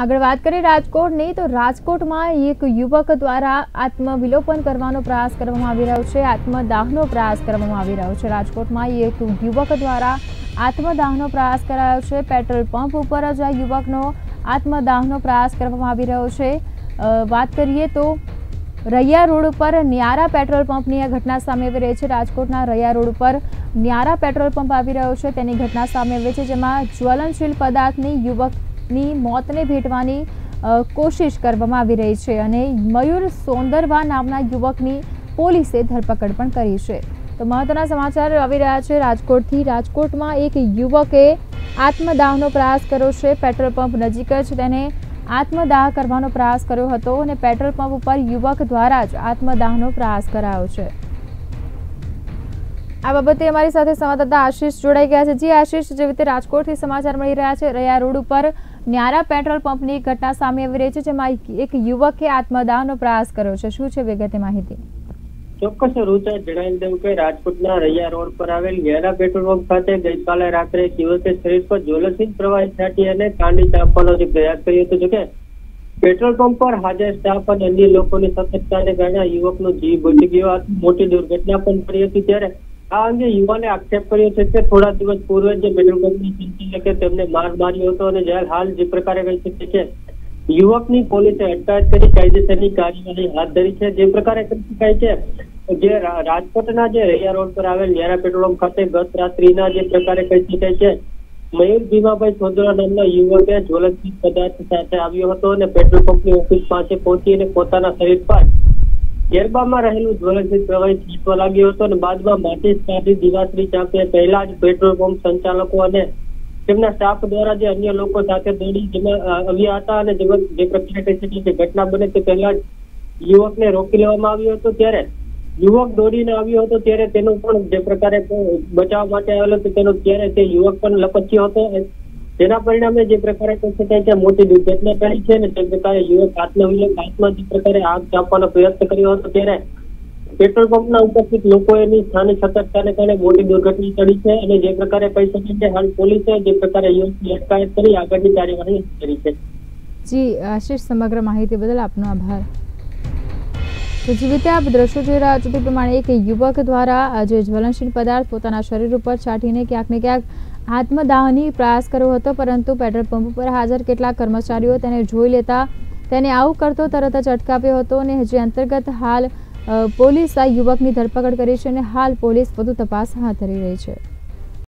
આગળ વાત કરીએ રાજકોટની, તો રાજકોટમાં એક યુવક દ્વારા આત્મવિલોપન કરવાનો પ્રયાસ કરવામાં આવી રહ્યો છે. આત્મદાહનો પ્રયાસ કરવામાં આવી રહ્યો છે. રાજકોટમાં એક યુવક દ્વારા આત્મદાહનો પ્રયાસ કરાયો છે. પેટ્રોલ પંપ ઉપર જ આ યુવકનો આત્મદાહનો પ્રયાસ કરવામાં આવી રહ્યો છે. વાત કરીએ તો રૈયા રોડ ઉપર ન્યારા પેટ્રોલ પંપની આ ઘટના સામે આવી રહી છે. રાજકોટના રૈયા રોડ ઉપર ન્યારા પેટ્રોલ પંપ આવી રહ્યો છે. તેની ઘટના સામે આવી છે, જેમાં જ્વલનશીલ પદાર્થની યુવકની મોતને ભેટવાની કોશિશ કરવામાં આવી રહી છે અને મયુર સોંદરવા નામના યુવકની પોલીસે ધરપકડ પણ કરી છે. તો મહત્વના સમાચાર આવી રહ્યા છે. રાજકોટથી રાજકોટમાં એક યુવકે આત્મદાહનો પ્રયાસ કર્યો છે. પેટ્રોલ પંપ નજીક જ તેને આત્મદાહ કરવાનો પ્રયાસ કર્યો હતો અને પેટ્રોલ પંપ ઉપર યુવક દ્વારા જ આત્મદાહનો પ્રયાસ કરાયો છે. આ બાબતે અમારી સાથે સંવાદદાતા આશીષ જોડાઈ ગયા છે. જે આશીષ, જેવી રીતે રાજકોટથી સમાચાર મળી રહ્યા છે રયા રોડ ઉપર ન્યારા પેટ્રોલ પંપની એક ઘટના સામે આવી રહી છે, જેમાં એક- યુવકે આત્મદાહનો પ્રયાસ કર્યો છે. શું છે વિગતે માહિતી? ચોક્કસ રૂચા જણાવી દઉં કે રાજકોટના રૈયા રોડ પર આવેલ ગેરા પેટ્રોલ પંપ ખાતે ગઈકાલે રાત્રે એક યુવકે શરીર પર જ્વલનશીલ પ્રવાહી છાંટી અને કાંડી ચાપવાનો જે પ્રયાસ કર્યો હતો, જોકે પેટ્રોલ પંપ પર હાજર સ્ટાફ અને અન્ય લોકોની સતર્કતાને કારણે યુવકનો જીવ બચી ગયો. મોટી દુર્ઘટના પણ પડી હતી, ત્યારે આ અંગે યુવાને આક્ષેપ કર્યો છે કે થોડા દિવસ પૂર્વે જે પેટ્રોલ પંપની સંચાલકે તેમને માર માર્યો હતો અને જ્યારે હાલ જે પ્રકારે કહી છે યુવકની પોલીસે અટકાયત કરી કાયદેસરની કાર્યવાહી હાથ ધરી છે. જે પ્રકારે કહી શકાય છે જે રાજકોટના જે રૈયા રોડ પર આવેલ ન્યારા પેટ્રોલ પંપ ખાતે ગત રાત્રિના જે પ્રકારે કહી શકાય છે મયુર ભીમાભાઈ સોદરા નામના યુવકે જ્વલનશીલ પદાર્થ સાથે આવ્યો હતો અને પેટ્રોલ પંપની ઓફિસ પાસે પહોંચી અને પોતાના શરીર પર ગેરબામાં રહેલું જ્વલનશીલ પ્રવાહી છીંચવા લાગ્યો હતો અને બાદમાં માટી કાઢી દિવાસરી ચાંપે પહેલા જ પેટ્રોલ પંપ સંચાલકો અને તેમના સ્ટાફ દ્વારા જે અન્ય લોકો સાથે દોડી આવ્યા હતા અને જે પ્રક્રિયા કહી શકીએ કે ઘટના બને તે પહેલા જ યુવકને રોકી લેવામાં આવ્યો હતો. ત્યારે યુવક દોડીને આવ્યો હતો ત્યારે તેનો પણ જે પ્રકારે બચાવ માટે આવેલો હતો તેનો ત્યારે તે યુવક પણ લપચ્યો હતો. જેના પરિણામે જે પ્રકારે મોટી દુર્ઘટના ટળી છે ને તે પ્રકારે યુવક આત્મવિલોક હાથમાં જે પ્રકારે આગ ચાપવાનો પ્રયત્ન કર્યો હતો ત્યારે પેટ્રોલ પંપના ઉપસ્થિત લોકોની સ્થાને સતર્કતાને કારણે મોટી દુર્ઘટના ટળી છે અને જે પ્રકારે કહી શકાય કે હાલ પોલીસે જે પ્રકારે યુવકની અટકાયત કરી, આગળની કાર્યવાહી કરી છે. જી, આશીષ, સમગ્ર માહિતી બદલ આપનો આભાર. તો જે રીતે આપ દ્રશ્યો જોઈ રહ્યા છો તે પ્રમાણે એક યુવક દ્વારા આજે જ્વલનશીલ પદાર્થ પોતાના શરીર ઉપર છાંટીને ક્યાંક ને ક્યાંક આત્મદાહની પ્રયાસ કર્યો હતો, પરંતુ પેટ્રોલ પંપ પર હાજર કેટલાક કર્મચારીઓ તેને જોઈ લેતા તેને આવું કરતો તરત જ અટકાવ્યો હતો અને જે અંતર્ગત હાલ પોલીસ આ યુવકની ધરપકડ કરી છે અને હાલ પોલીસ વધુ તપાસ હાથ ધરી રહી છે.